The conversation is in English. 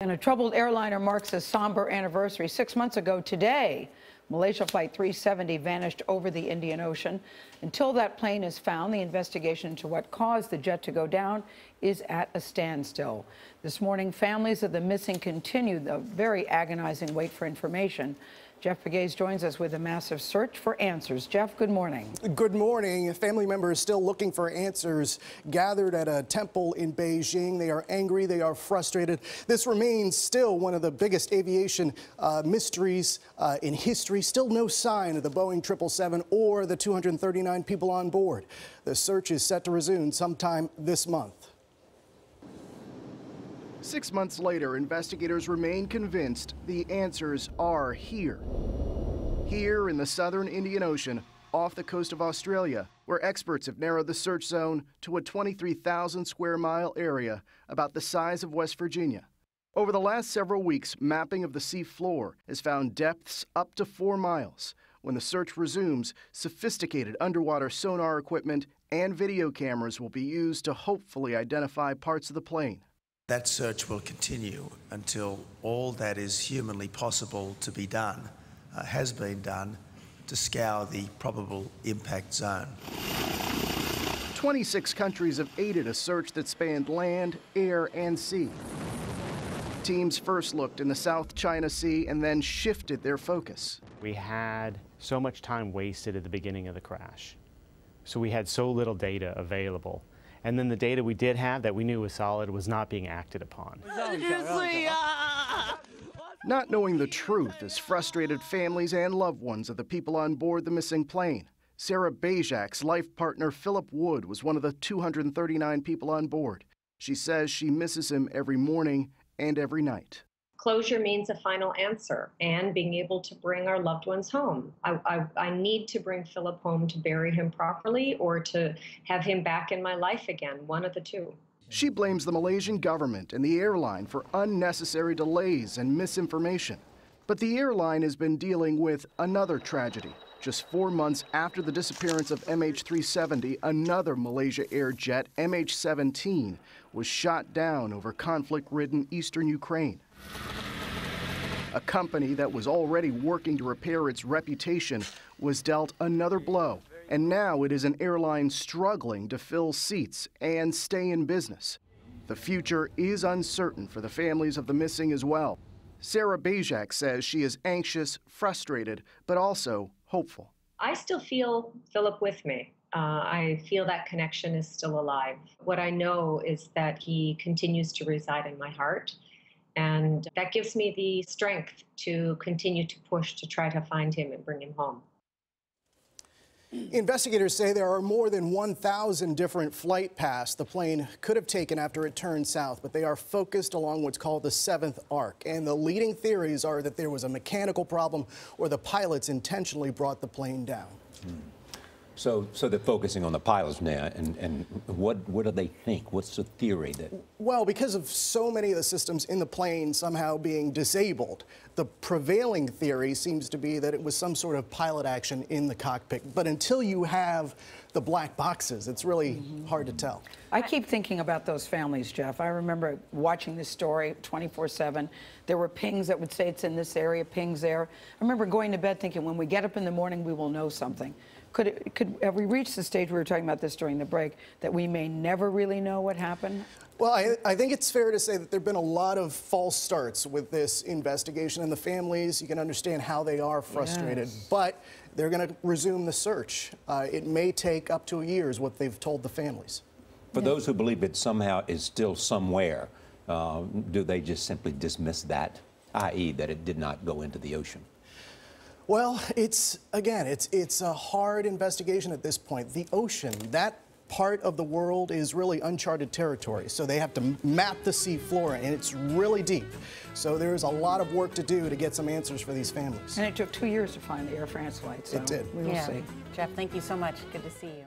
And a troubled airliner marks a somber anniversary. Six months ago today, Malaysia Flight 370 vanished over the Indian Ocean. Until that plane is found, the investigation into what caused the jet to go down is at a standstill. This morning, families of the missing continue the very agonizing wait for information. Jeff Pegues joins us with a massive search for answers. Jeff, good morning. Good morning. Family members still looking for answers gathered at a temple in Beijing. They are angry, they are frustrated. This remains still one of the biggest aviation uh, mysteries uh, in history. Still no sign of the Boeing 777 or the 239 people on board. The search is set to resume sometime this month. Six months later, investigators remain convinced the answers are here. Here in the southern Indian Ocean, off the coast of Australia, where experts have narrowed the search zone to a 23,000 square mile area about the size of West Virginia. Over the last several weeks, mapping of the sea floor has found depths up to four miles. When the search resumes, sophisticated underwater sonar equipment and video cameras will be used to hopefully identify parts of the plane. That search will continue until all that is humanly possible to be done uh, has been done to scour the probable impact zone. 26 countries have aided a search that spanned land, air, and sea. Teams first looked in the South China Sea and then shifted their focus. We had so much time wasted at the beginning of the crash. So we had so little data available and then the data we did have that we knew was solid was not being acted upon. Uh, uh, uh. Not knowing the truth has frustrated families and loved ones of the people on board the missing plane. Sarah Bajc's life partner Philip Wood was one of the 239 people on board. She says she misses him every morning and every night closure means a final answer and being able to bring our loved ones home. I, I, I, need to bring Philip home to bury him properly or to have him back in my life again, one of the two. She blames the Malaysian government and the airline for unnecessary delays and misinformation. But the airline has been dealing with another tragedy. Just four months after the disappearance of MH370, another Malaysia Air jet, MH17, was shot down over conflict ridden eastern Ukraine. A company that was already working to repair its reputation was dealt another blow, and now it is an airline struggling to fill seats and stay in business. The future is uncertain for the families of the missing as well. Sarah Bajc says she is anxious, frustrated, but also hopeful. I still feel Philip with me. Uh, I feel that connection is still alive. What I know is that he continues to reside in my heart and that gives me the strength to continue to push to try to find him and bring him home. Investigators say there are more than 1,000 different flight paths the plane could have taken after it turned south, but they are focused along what's called the seventh arc. And the leading theories are that there was a mechanical problem or the pilots intentionally brought the plane down. Mm. So, so they're focusing on the pilots now, and, and what, what do they think? What's the theory that? Well, because of so many of the systems in the plane somehow being disabled, the prevailing theory seems to be that it was some sort of pilot action in the cockpit. But until you have the black boxes, it's really mm -hmm. hard to tell. I keep thinking about those families, Jeff. I remember watching this story 24 7. There were pings that would say it's in this area, pings there. I remember going to bed thinking, when we get up in the morning, we will know something. Could, it, could have we reached the stage we were talking about this during the break that we may never really know what happened? Well, I, I, think it's fair to say that there have been a lot of false starts with this investigation, and the families, you can understand how they are frustrated. Yes. But they're going to resume the search. Uh, it may take up to a year, is what they've told the families. For yeah. those who believe it somehow is still somewhere, uh, do they just simply dismiss that, i.e., that it did not go into the ocean? Well, it's, again, it's, it's a hard investigation at this point. The ocean, that part of the world is really uncharted territory. So they have to map the sea floor, and it's really deep. So there's a lot of work to do to get some answers for these families. And it took two years to find the Air France flight. So it did. We will yeah. see. Jeff, thank you so much. Good to see you.